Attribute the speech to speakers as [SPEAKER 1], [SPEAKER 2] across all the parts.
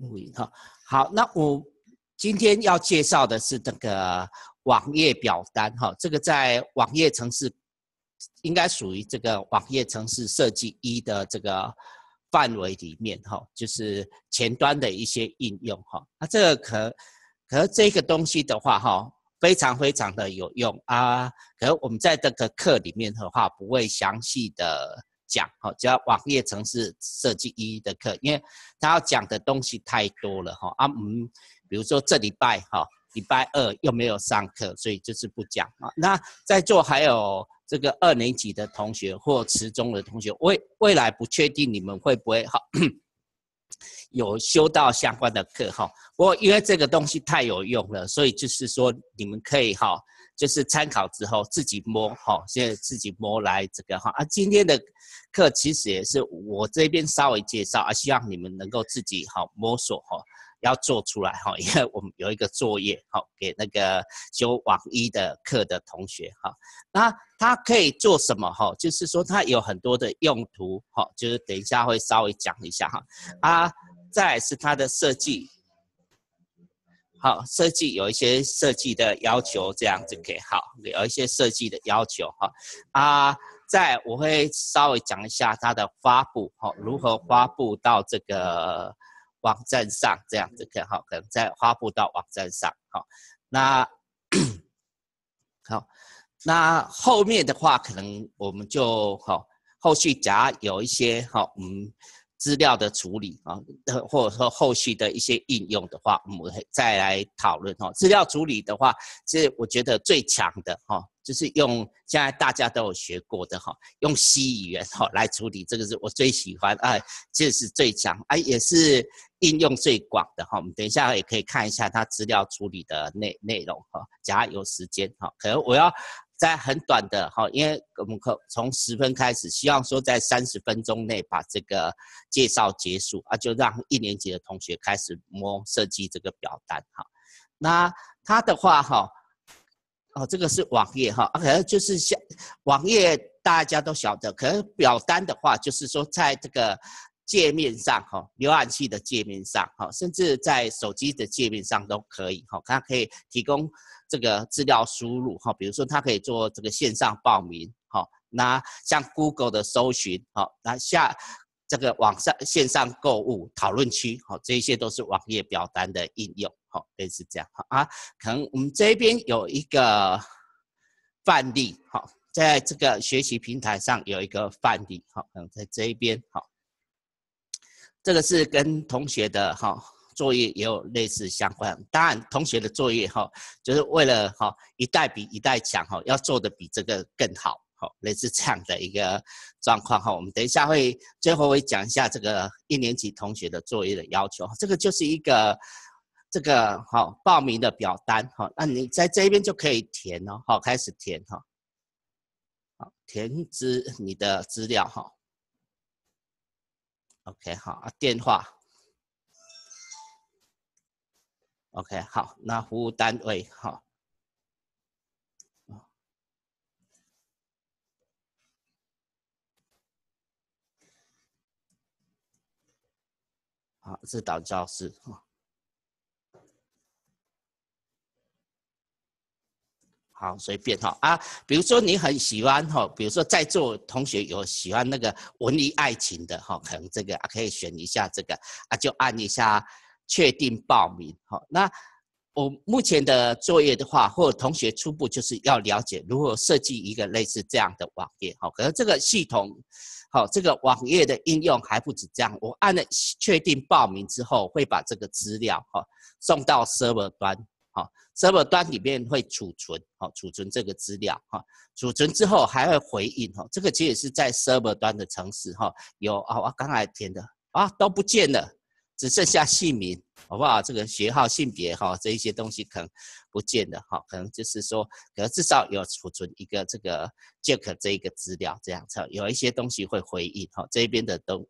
[SPEAKER 1] 录音哈。好，那我今天要介绍的是这个网页表单哈，这个在网页城市应该属于这个网页城市设计一的这个范围里面哈，就是前端的一些应用哈。那这个可可这个东西的话哈，非常非常的有用啊。可我们在这个课里面的话，不会详细的。讲哈，叫网页城市设计一的课，因为他要讲的东西太多了哈啊嗯，比如说这礼拜哈，礼拜二又没有上课，所以就是不讲啊。那在座还有这个二年级的同学或初中的同学，未未来不确定你们会不会哈 有修到相关的课哈。不过因为这个东西太有用了，所以就是说你们可以哈。就是参考之后自己摸哈，现在自己摸来这个哈啊，今天的课其实也是我这边稍微介绍啊，希望你们能够自己好摸索哈，要做出来哈，因为我们有一个作业哈，给那个修网一的课的同学哈，那他可以做什么哈？就是说他有很多的用途哈，就是等一下会稍微讲一下哈啊，再是他的设计。好，设计有一些设计的要求，这样子可以好，有一些设计的要求哈啊，在我会稍微讲一下它的发布哈，如何发布到这个网站上，这样子可以好，可能再发布到网站上好，那 好，那后面的话可能我们就好，后续假如有一些好，嗯。资料的处理啊，或者说后续的一些应用的话，我们再来讨论哈。资料处理的话，是我觉得最强的哈，就是用现在大家都有学过的哈，用 C 语言哈来处理，这个是我最喜欢啊，这是最强啊，也是应用最广的哈。我们等一下也可以看一下它资料处理的内内容哈，假如有时间哈，可能我要。在很短的哈，因为我们可从十分开始，希望说在三十分钟内把这个介绍结束啊，就让一年级的同学开始摸设计这个表单哈。那他的话哈，哦，这个是网页哈，可能就是像网页大家都晓得，可能表单的话就是说在这个。界面上哈，浏览器的界面上哈，甚至在手机的界面上都可以哈，它可以提供这个资料输入哈，比如说它可以做这个线上报名哈，那像 Google 的搜寻哈，那下这个网上线上购物讨论区哈，这些都是网页表单的应用哈，类似这样哈啊，可能我们这边有一个范例哈，在这个学习平台上有一个范例哈，可能在这一边哈。这个是跟同学的哈作业也有类似相关，当然同学的作业哈，就是为了哈一代比一代强哈，要做的比这个更好哈，类似这样的一个状况哈。我们等一下会最后会讲一下这个一年级同学的作业的要求，这个就是一个这个哈报名的表单哈，那你在这边就可以填哦，好开始填哈，好填资你的资料哈。OK，好啊，电话。OK，好，那服务单位，好，好，指导教室，哈。好，随便哈啊，比如说你很喜欢哈，比如说在座同学有喜欢那个文艺爱情的哈，可能这个啊可以选一下这个啊，就按一下确定报名哈。那我目前的作业的话，或同学初步就是要了解如何设计一个类似这样的网页哈。可能这个系统好，这个网页的应用还不止这样，我按了确定报名之后，会把这个资料哈送到 server 端。好，server 端里面会储存，好，储存这个资料，哈，储存之后还会回应，哈，这个其实是在 server 端的城市，哈，有啊，我刚才填的啊都不见了，只剩下姓名，好不好？这个学号、性别，哈，这一些东西可能不见了，哈，可能就是说，可能至少有储存一个这个 Jack 这一个资料，这样子，有一些东西会回应，哈，这边的都。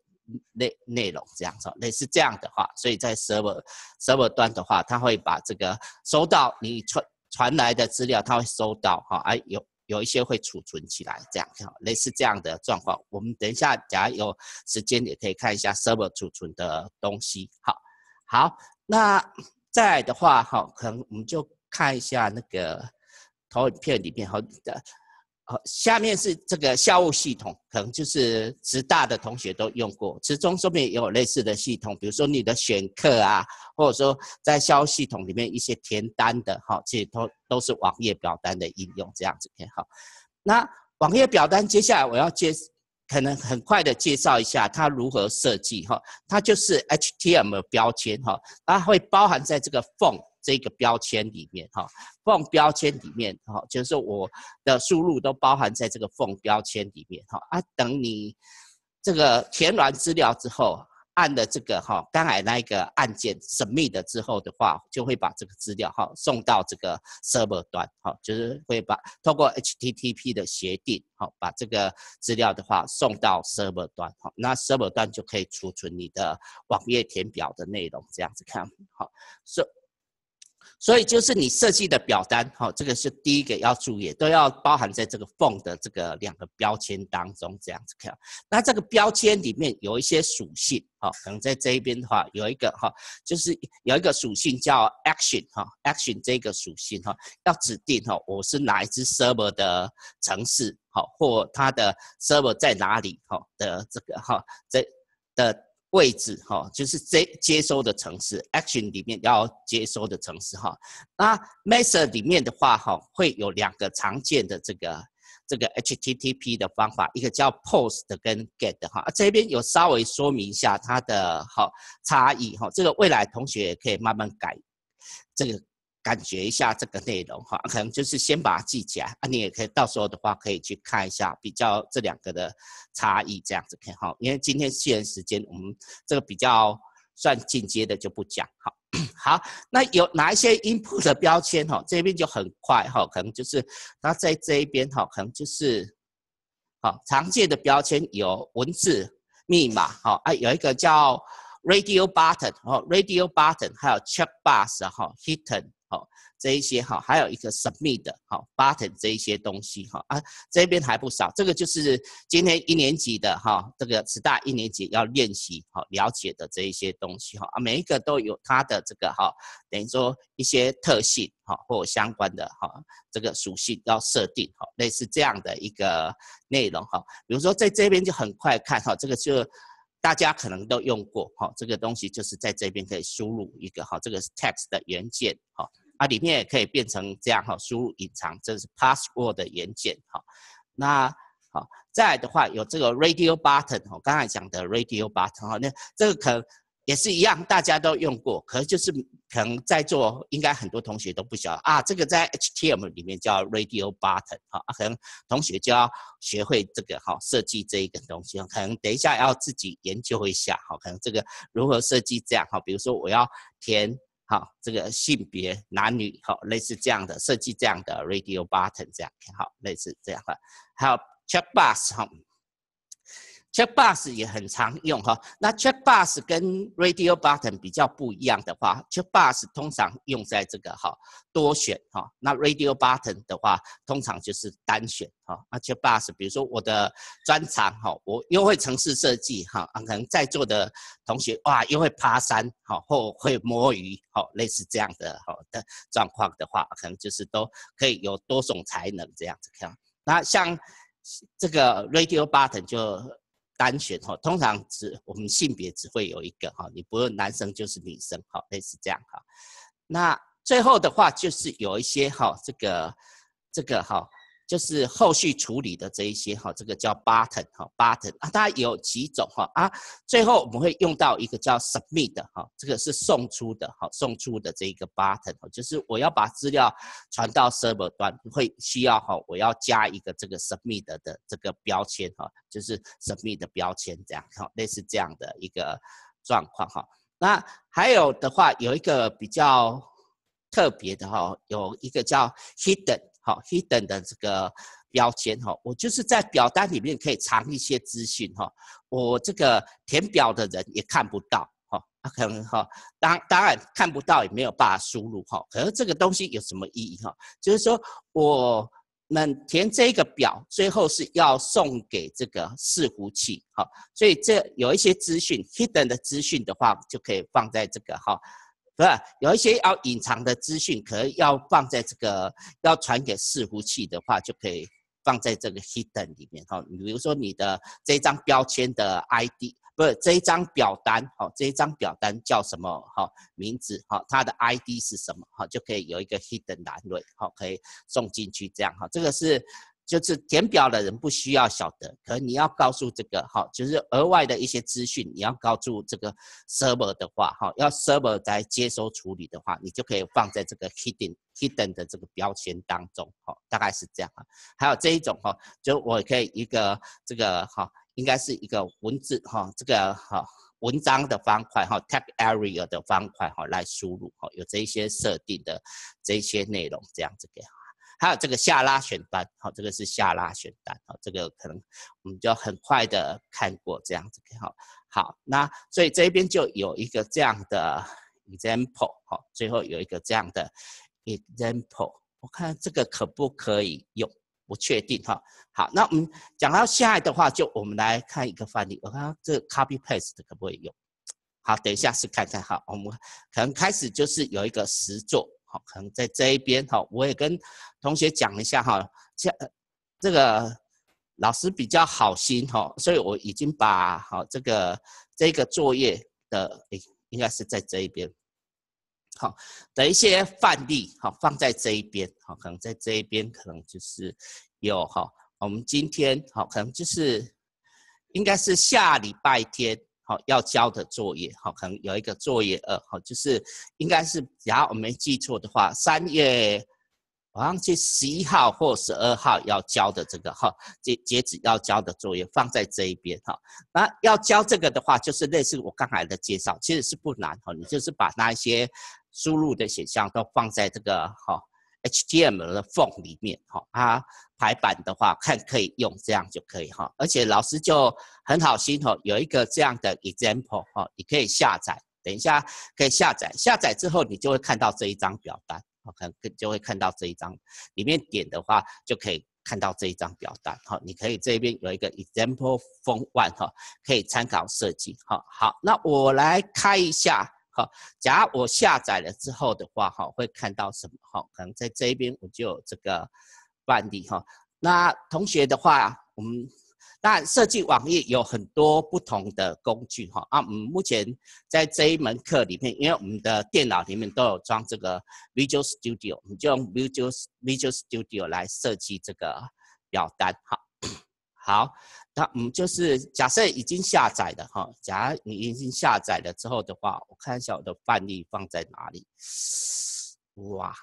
[SPEAKER 1] 内内容这样子，类似这样的话，所以在 server server 端的话，它会把这个收到你传传来的资料，它会收到哈，而有有一些会储存起来，这样哈，类似这样的状况。我们等一下，假如有时间也可以看一下 server 储存的东西。好，好，那再的话，哈，可能我们就看一下那个投影片里面哈的。下面是这个校务系统，可能就是职大的同学都用过，职中说面也有类似的系统，比如说你的选课啊，或者说在校务系统里面一些填单的，哈，这些都都是网页表单的应用，这样子好。那网页表单接下来我要介，可能很快的介绍一下它如何设计，哈，它就是 HTML 标签，哈，它会包含在这个 font。这个标签里面哈，font 标签里面哈，就是我的输入都包含在这个 font 标签里面哈啊，等你这个填完资料之后，按了这个哈刚才那个按键 submit 之后的话，就会把这个资料哈送到这个 server 端哈，就是会把通过 HTTP 的协定哈，把这个资料的话送到 server 端哈，那 server 端就可以储存你的网页填表的内容，这样子看好是。所以就是你设计的表单，哈，这个是第一个要注意，都要包含在这个 font 的这个两个标签当中，这样子看。那这个标签里面有一些属性，哈，可能在这边的话有一个哈，就是有一个属性叫 action，哈，action 这个属性，哈，要指定哈，我是哪一支 server 的城市，哈，或它的 server 在哪里，哈的这个哈，这的。位置哈，就是接接收的城市，action 里面要接收的城市哈。那 method 里面的话哈，会有两个常见的这个这个 HTTP 的方法，一个叫 post 跟 get 哈。这边有稍微说明一下它的哈差异哈，这个未来同学也可以慢慢改这个。感觉一下这个内容哈，可能就是先把它记起来啊。你也可以到时候的话，可以去看一下比较这两个的差异，这样子看哈。因为今天限时间，我们这个比较算进阶的就不讲哈。好，那有哪一些 input 的标签哈？这边就很快哈，可能就是它在这一边哈，可能就是好常见的标签有文字、密码哈啊，有一个叫 radio button 哦，radio button，还有 checkbox 哈，hidden。好，这一些哈，还有一个 submit 好 button 这一些东西哈啊，这边还不少。这个就是今天一年级的哈，这个十大一年级要练习好了解的这一些东西哈啊，每一个都有它的这个哈，等于说一些特性哈或相关的哈这个属性要设定哈，类似这样的一个内容哈。比如说在这边就很快看哈，这个就大家可能都用过哈，这个东西就是在这边可以输入一个哈，这个是 text 的元件哈。啊，里面也可以变成这样哈，输入隐藏，这是 password 的元件哈。那好，再来的话有这个 radio button 哈，刚才讲的 radio button 哈，那这个可能也是一样，大家都用过，可是就是可能在座应该很多同学都不晓得啊，这个在 HTML 里面叫 radio button 哈，可能同学就要学会这个哈，设计这一个东西，可能等一下要自己研究一下哈，可能这个如何设计这样哈，比如说我要填。好，这个性别男女，好，类似这样的设计，这样的 radio button 这样，好，类似这样的，还有 checkbox 哈。Checkbox 也很常用哈，那 Checkbox 跟 Radio Button 比较不一样的话，Checkbox 通常用在这个哈多选哈，那 Radio Button 的话通常就是单选哈。那 Checkbox 比如说我的专长哈，我又会城市设计哈，可能在座的同学哇又会爬山哈，或会摸鱼哈，类似这样的哈的状况的话，可能就是都可以有多种才能这样子看。那像这个 Radio Button 就单选哈，通常只我们性别只会有一个哈，你不论男生就是女生哈，类似这样哈。那最后的话就是有一些哈，这个这个哈。就是后续处理的这一些哈，这个叫 button 哈，button 啊，它有几种哈啊，最后我们会用到一个叫 submit 哈，这个是送出的哈，送出的这一个 button 哈，就是我要把资料传到 server 端，会需要哈，我要加一个这个 submit 的这个标签哈，就是 submit 的标签这样哈，类似这样的一个状况哈。那还有的话，有一个比较特别的哈，有一个叫 hidden。好，hidden 的这个标签哈，我就是在表单里面可以藏一些资讯哈，我这个填表的人也看不到哈，可能哈，当当然看不到也没有办法输入哈，可是这个东西有什么意义哈？就是说我们填这个表，最后是要送给这个伺服器，哈，所以这有一些资讯 hidden 的资讯的话，就可以放在这个哈，不是有一些要隐藏的资讯，可能要放在这个要传给伺服器的话，就可以放在这个 hidden 里面哈。比如说你的这张标签的 ID。不是这一张表单，哈，这一张表单叫什么？哈，名字，哈，它的 ID 是什么？哈，就可以有一个 hidden 栏位，哈，可以送进去，这样，哈，这个是。就是填表的人不需要晓得，可你要告诉这个哈，就是额外的一些资讯，你要告诉这个 server 的话哈，要 server 在接收处理的话，你就可以放在这个 hidden hidden 的这个标签当中，哈，大概是这样哈。还有这一种哈，就我可以一个这个哈，应该是一个文字哈，这个哈文章的方块哈，text area 的方块哈来输入哈，有这一些设定的这一些内容这样子给。还有这个下拉选单，好，这个是下拉选单，好，这个可能我们就很快的看过这样子，好，好，那所以这边就有一个这样的 example，好，最后有一个这样的 example，我看这个可不可以用？不确定，哈，好，那我们讲到下来的话，就我们来看一个范例，我看这 copy paste 可不可以用？好，等一下试看看，好，我们可能开始就是有一个实作。好，可能在这一边哈，我也跟同学讲一下哈，这这个老师比较好心哈，所以我已经把好这个这个作业的诶，应该是在这一边，好的一些范例好放在这一边，好，可能在这一边可能就是有哈，我们今天好，可能就是应该是下礼拜天。好，要交的作业，好，可能有一个作业二，好，就是应该是，假如我没记错的话，三月，好像是十一号或十二号要交的这个哈，截截止要交的作业放在这一边哈。那要交这个的话，就是类似我刚才的介绍，其实是不难哈，你就是把那一些输入的选项都放在这个哈。HTML 的缝里面，哈，它排版的话，看可以用这样就可以哈。而且老师就很好心哈，有一个这样的 example 哈，你可以下载，等一下可以下载，下载之后你就会看到这一张表单，哦，可能就会看到这一张，里面点的话就可以看到这一张表单，哈，你可以这边有一个 example form one 哈，可以参考设计，哈，好，那我来开一下。好，假如我下载了之后的话，哈，会看到什么？哈，可能在这边我就有这个范例哈。那同学的话，我们那设计网页有很多不同的工具哈。啊，我们目前在这一门课里面，因为我们的电脑里面都有装这个 Visual Studio，我们就用 Visual Visual Studio 来设计这个表单。好，好。那嗯，就是假设已经下载了哈，假如你已经下载了之后的话，我看一下我的范例放在哪里。哇，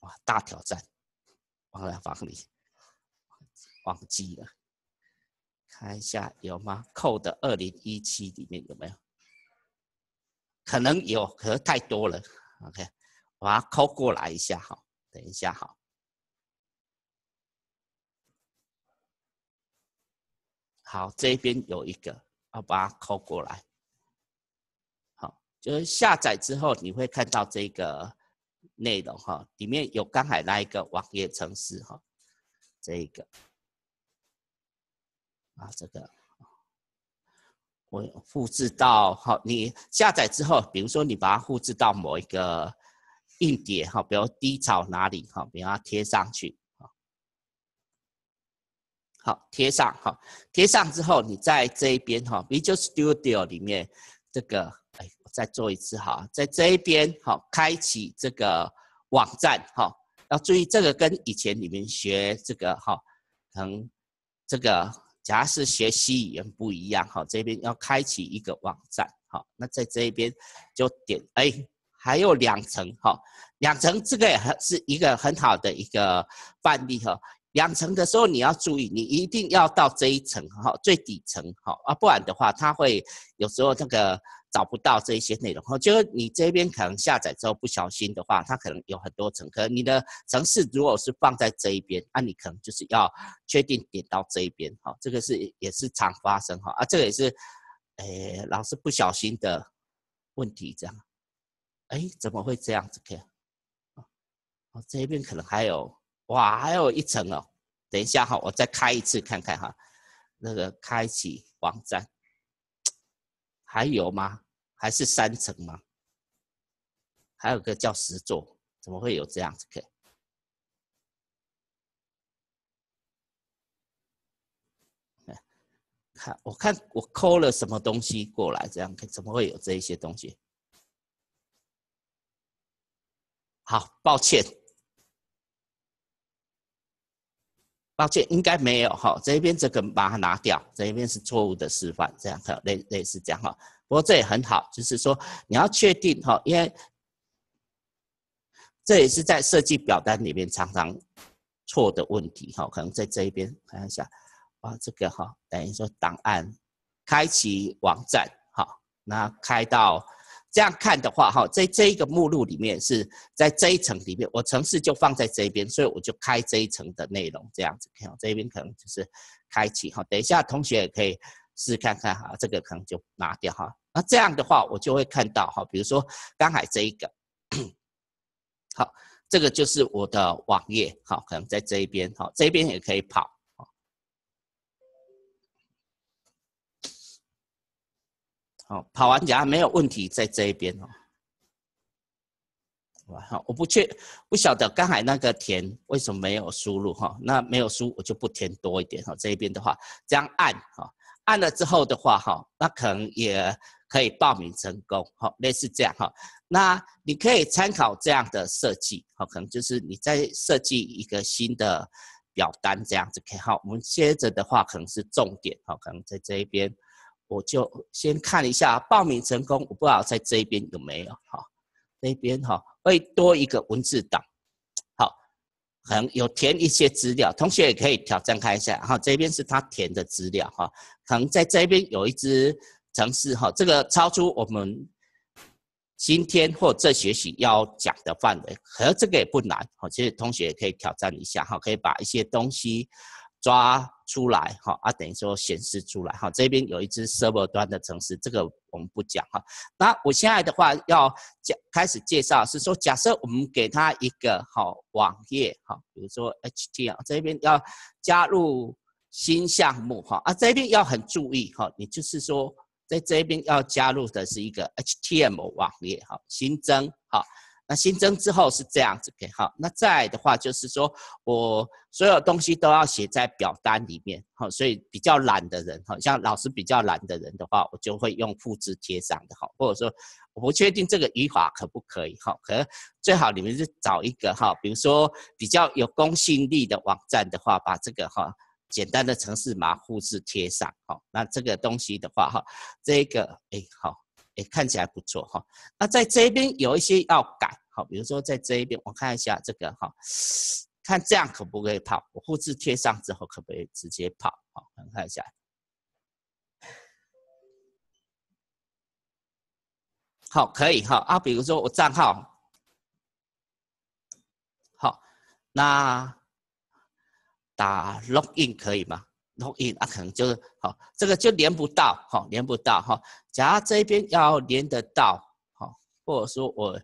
[SPEAKER 1] 哇，大挑战，忘了放里，忘记了，看一下有吗？Code 二零一七里面有没有？可能有，可能太多了。OK，我把它抠过来一下哈，等一下哈。好，这边有一个，要把它抠过来。好，就是下载之后，你会看到这个内容哈，里面有刚才那一个网页程式哈，这一个啊，这个我复制到好，你下载之后，比如说你把它复制到某一个硬碟哈，比如低潮哪里哈，把它贴上去。好，贴上哈，贴上之后，你在这一边哈，Visual Studio 里面这个，哎，我再做一次哈，在这一边好，开启这个网站哈，要注意这个跟以前你们学这个哈，可能这个假是学习语言不一样哈，这边要开启一个网站好，那在这一边就点哎，还有两层哈，两层这个也是一个很好的一个范例哈。两层的时候，你要注意，你一定要到这一层哈，最底层哈啊，不然的话，它会有时候那个找不到这一些内容哈。就是你这边可能下载之后不小心的话，它可能有很多层，可能你的城市如果是放在这一边，那你可能就是要确定点到这一边哈。这个是也是常发生哈啊，这个也是，诶，老是不小心的问题这样，哎，怎么会这样子看？哦，这边可能还有，哇，还有一层哦。等一下哈，我再开一次看看哈。那个开启网站，还有吗？还是三层吗？还有个叫十座，怎么会有这样子？可以看，我看我抠了什么东西过来，这样看怎么会有这一些东西？好，抱歉。抱歉，应该没有哈。这边这个把它拿掉，这边是错误的示范，这样哈，类类似这样哈。不过这也很好，就是说你要确定哈，因为这也是在设计表单里面常常错的问题哈。可能在这一边看一下，啊，这个哈，等于说档案开启网站，好，那开到。这样看的话，哈，在这一个目录里面是在这一层里面，我城市就放在这边，所以我就开这一层的内容，这样子看，这边可能就是开启哈。等一下同学也可以试看看哈，这个可能就拿掉哈。那这样的话，我就会看到哈，比如说刚才这一个，好，这个就是我的网页，好，可能在这一边，好，这边也可以跑。哦，跑完夹没有问题，在这一边哦。哇，好，我不确不晓得刚才那个填为什么没有输入哈，那没有输我就不填多一点哈。这一边的话，这样按哈，按了之后的话哈，那可能也可以报名成功哈，类似这样哈。那你可以参考这样的设计哈，可能就是你在设计一个新的表单这样子可以好。我们接着的话可能是重点哈，可能在这一边。我就先看一下报名成功，我不知道在这边有没有哈，那边哈会多一个文字档，好，可能有填一些资料，同学也可以挑战看一下哈，这边是他填的资料哈，可能在这边有一支城市哈，这个超出我们今天或这学期要讲的范围，可这个也不难，好，其实同学也可以挑战一下哈，可以把一些东西。抓出来哈啊，等于说显示出来哈。这边有一支 server 端的程式，这个我们不讲哈。那我现在的话要讲开始介绍，是说假设我们给他一个好网页哈，比如说 HTML 这边要加入新项目哈啊，这边要很注意哈，你就是说在这边要加入的是一个 HTML 网页哈，新增哈。那新增之后是这样子给好，那再的话就是说我所有东西都要写在表单里面，好，所以比较懒的人，好像老师比较懒的人的话，我就会用复制贴上的，哈，或者说我不确定这个语法可不可以，哈，可最好你们是找一个哈，比如说比较有公信力的网站的话，把这个哈简单的程式码复制贴上，好，那这个东西的话，哈，这个哎好，哎看起来不错，哈，那在这边有一些要改。好，比如说在这一边，我看一下这个哈，看这样可不可以跑？我复制贴上之后，可不可以直接跑？好，看一下。好，可以哈啊，比如说我账号，好，那打 login 可以吗弄硬啊，可能就是好，这个就连不到，好，连不到哈。假如这边要连得到，好，或者说我。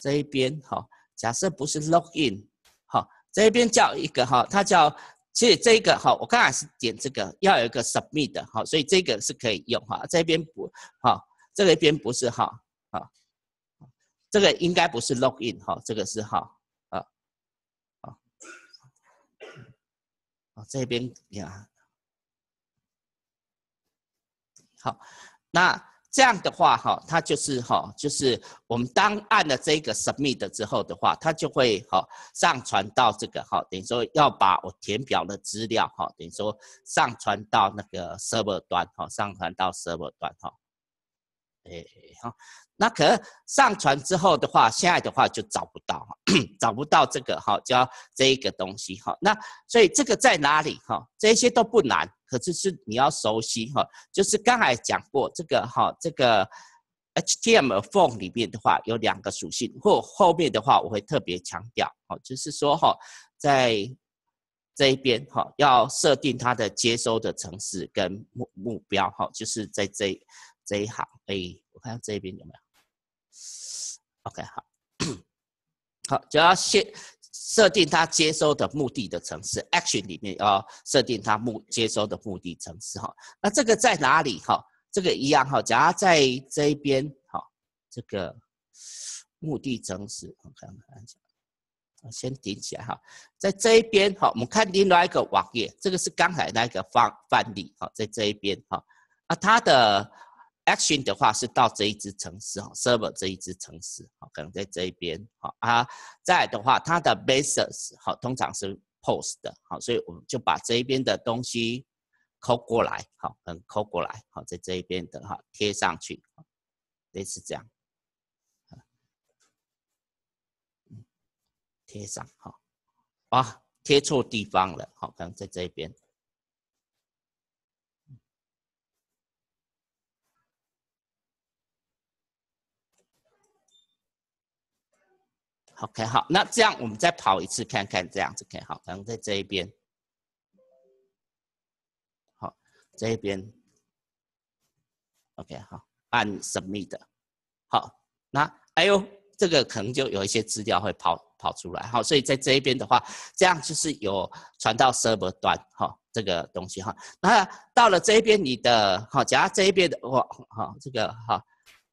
[SPEAKER 1] 这一边哈，假设不是 login，好，这边叫一个哈，它叫，其实这个哈，我刚才是点这个要有一个 submit 好，所以这个是可以用哈，这边不，好，这个边不是哈，好，这个应该不是 login 哈，这个是哈，啊，好，好，这边呀，好，那。这样的话，哈，它就是哈，就是我们当按了这个 submit 之后的话，它就会哈上传到这个哈，等于说要把我填表的资料哈，等于说上传到那个 server 端哈，上传到 server 端哈，哎，好。那可上传之后的话，现在的话就找不到哈，找不到这个哈，叫这一个东西哈。那所以这个在哪里哈？这些都不难，可是是你要熟悉哈。就是刚才讲过这个哈，这个 HTML form 里面的话有两个属性，或后面的话我会特别强调哦，就是说哈，在这一边哈要设定它的接收的城市跟目目标哈，就是在这这一行，哎，我看这边有没有？OK，好，好，就要先设定它接收的目的的城市，action 里面要设定它目接收的目的城市哈。那这个在哪里哈？这个一样哈，假如在这一边哈，这个目的城市，我看看一下，我先顶起来哈，在这一边哈，我们看另外一个网页，这个是刚才那个范范例哈，在这一边哈，啊，它的。Action 的话是到这一支城市哈，Server 这一支城市好，可能在这一边好啊。再的话，它的 Bases 好，通常是 Post 的好，所以我们就把这一边的东西抠过来好，嗯，抠过来好，在这一边的哈贴上去，类似这样，贴上好，啊，贴错地方了好，可能在这一边。OK，好，那这样我们再跑一次看看，这样子可以好，可能在这一边，好，这一边，OK，好，按 Submit，好，那哎呦，这个可能就有一些资料会跑跑出来，好，所以在这一边的话，这样就是有传到 Server 端，哈，这个东西哈，那到了这一边，你的，好，假如这一边的，哇，好，这个，好。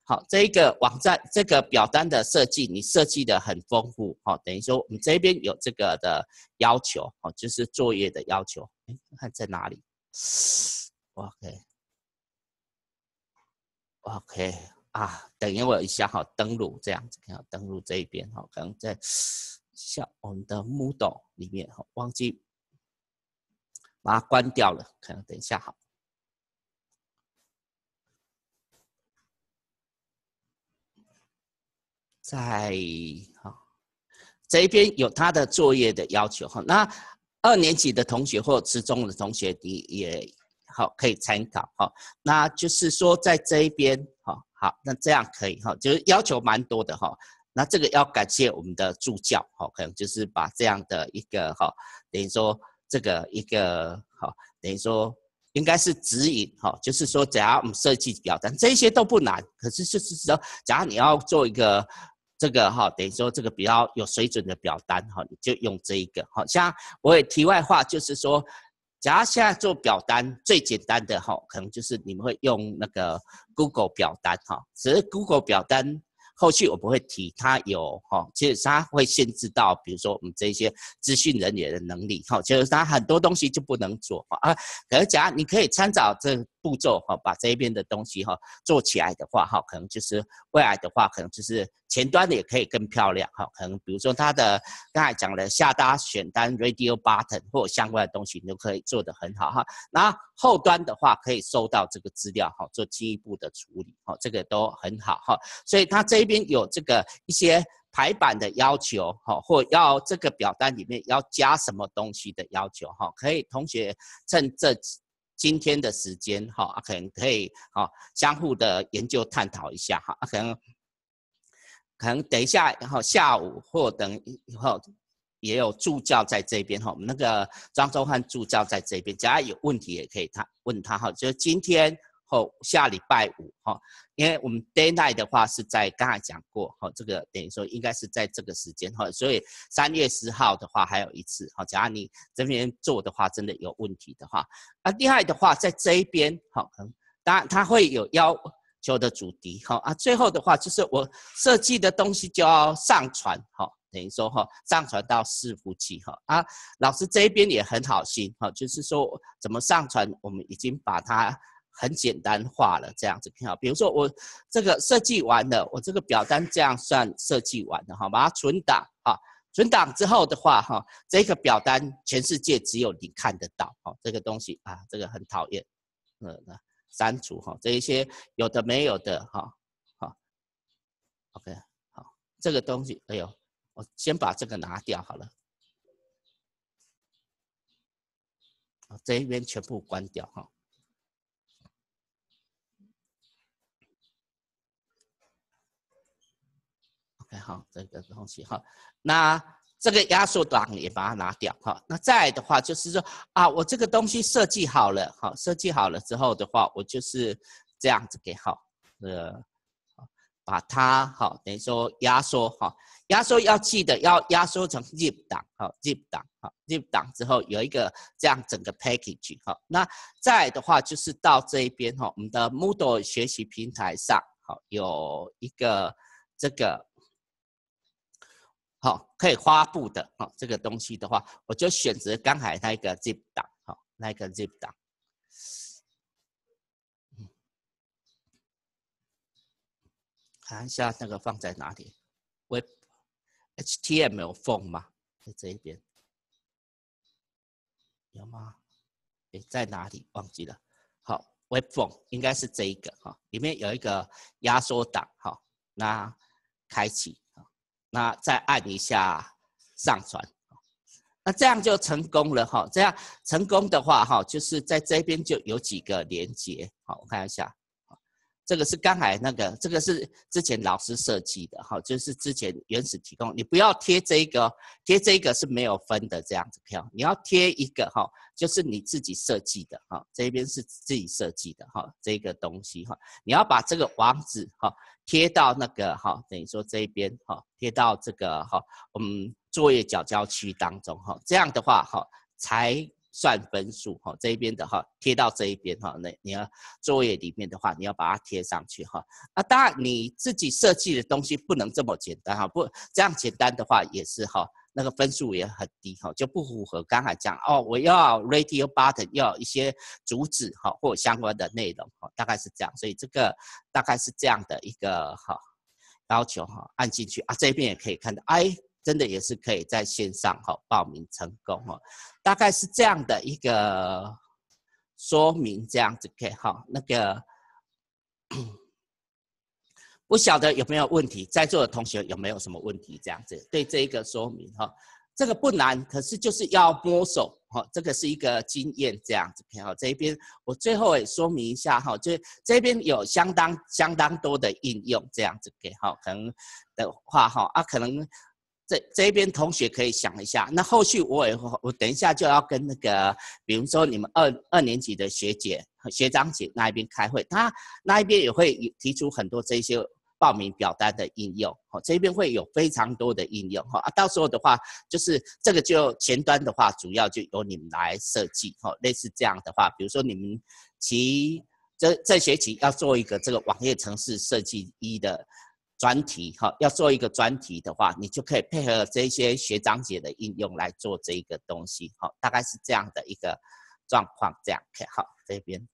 [SPEAKER 1] 好，这一个网站这个表单的设计，你设计的很丰富，好，等于说我们这边有这个的要求，好，就是作业的要求，哎，看在哪里？OK，OK 啊，等一我一下，好，登录这样子，看登录这一边，好，可能在像我们的 Moodle 里面，好，忘记把它关掉了，可能等一下好。在哈这一边有他的作业的要求哈，那二年级的同学或初中的同学你也好可以参考哈，那就是说在这一边哈好，那这样可以哈，就是要求蛮多的哈，那这个要感谢我们的助教哈，可能就是把这样的一个哈，等于说这个一个哈，等于说。应该是指引哈，就是说，只要我们设计表单，这些都不难。可是就是说，假如你要做一个这个哈，等于说这个比较有水准的表单哈，你就用这一个。好像我也题外话，就是说，假如现在做表单最简单的哈，可能就是你们会用那个 Google 表单哈，只是 Google 表单。后续我不会提，它有哈，其实它会限制到，比如说我们这些资讯人员的能力，哈，就是它很多东西就不能做啊。可是假如你可以参照这。步骤哈，把这边的东西哈做起来的话哈，可能就是未来的话，可能就是前端的也可以更漂亮哈。可能比如说它的刚才讲的下单选单 radio button 或相关的东西，你都可以做得很好哈。那后端的话，可以收到这个资料哈，做进一步的处理哈，这个都很好哈。所以它这边有这个一些排版的要求哈，或要这个表单里面要加什么东西的要求哈，可以同学趁这。今天的时间哈，可能可以哈相互的研究探讨一下哈，可能可能等一下然后下午或等以后也有助教在这边哈，我们那个张周汉助教在这边，假如有问题也可以他问他哈，就是今天。后下礼拜五哈，因为我们 day night 的话是在刚才讲过哈，这个等于说应该是在这个时间哈，所以三月十号的话还有一次哈，假如你这边做的话真的有问题的话，啊，另外的话在这一边哈，当然他会有要求的主题哈，啊，最后的话就是我设计的东西就要上传哈，等于说哈上传到伺服器哈，啊，老师这边也很好心哈，就是说怎么上传，我们已经把它。很简单化了，这样子好。比如说我这个设计完了，我这个表单这样算设计完了哈，把它存档啊，存档之后的话哈，这个表单全世界只有你看得到哈，这个东西啊，这个很讨厌，嗯，删除哈，这一些有的没有的哈，好，OK，好，这个东西，哎呦，我先把这个拿掉好了，这一边全部关掉哈，OK，。好，这个东西哈，那这个压缩档也把它拿掉哈。那再的话就是说啊，我这个东西设计好了，好，设计好了之后的话，我就是这样子给好，呃，把它好等于说压缩哈，压缩要记得要压缩成 zip 档好 zip 档好 zip 档之后有一个这样整个 package 好，那再的话就是到这一边哈，我们的 Moodle 学习平台上好有一个这个好可以发布的好这个东西的话，我就选择刚才那个 zip 档好那个 zip 档。看一下那个放在哪里？Web HTML form 吗？在这一边有吗？诶，在哪里？忘记了。好，Web form 应该是这一个哈，里面有一个压缩档哈，那开启那再按一下上传，那这样就成功了哈。这样成功的话哈，就是在这边就有几个连接，好，我看一下。这个是刚才那个，这个是之前老师设计的，哈，就是之前原始提供。你不要贴这个，贴这个是没有分的这样子票。你要贴一个哈，就是你自己设计的哈，这边是自己设计的哈，这个东西哈，你要把这个网址哈贴到那个哈，等于说这边哈，贴到这个哈，我们作业角交区当中哈，这样的话哈才。算分数哈，这一边的哈贴到这一边哈，那你要作业里面的话，你要把它贴上去哈。啊当然你自己设计的东西不能这么简单哈，不这样简单的话也是哈，那个分数也很低哈，就不符合刚才讲哦，我要 radio button 要一些主旨哈或相关的内容哈，大概是这样，所以这个大概是这样的一个哈要求哈，按进去啊，这边也可以看到，哎。真的也是可以在线上哈报名成功哈，大概是这样的一个说明，这样子可以哈。那个不晓得有没有问题，在座的同学有没有什么问题？这样子对这一个说明哈，这个不难，可是就是要摸手哈，这个是一个经验，这样子可以哈。这边我最后也说明一下哈，就这边有相当相当多的应用，这样子可以哈。可能的话哈啊，可能。这这边同学可以想一下，那后续我也我等一下就要跟那个，比如说你们二二年级的学姐学长姐那一边开会，他那一边也会提出很多这些报名表单的应用，哦，这边会有非常多的应用，哈啊，到时候的话就是这个就前端的话，主要就由你们来设计，哈，类似这样的话，比如说你们其这这学期要做一个这个网页城市设计一的。专题哈，要做一个专题的话，你就可以配合这些学长姐的应用来做这一个东西，哈，大概是这样的一个状况，这样 OK 好，这边。